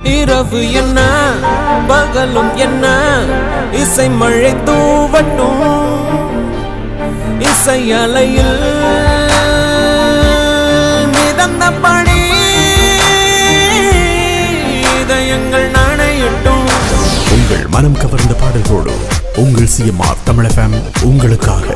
இரவு என்ன? பகலும் என்ன? இசை மழை தூவட்டும். இசை அலையில் மிதந்தபடி இதயங்கள் நாணயட்டும் உங்கள் மனம் கவர்ந்த பாடல்களோடு உங்கள் சிஎம்ஆர் தமிழகம் உங்களுக்காக.